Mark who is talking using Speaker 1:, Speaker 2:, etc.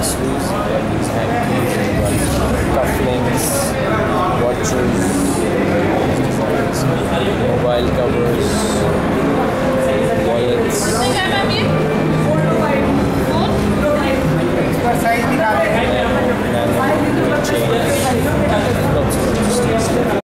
Speaker 1: accessories, all these kind of things, cufflinks, watches, mobile covers, wallets. And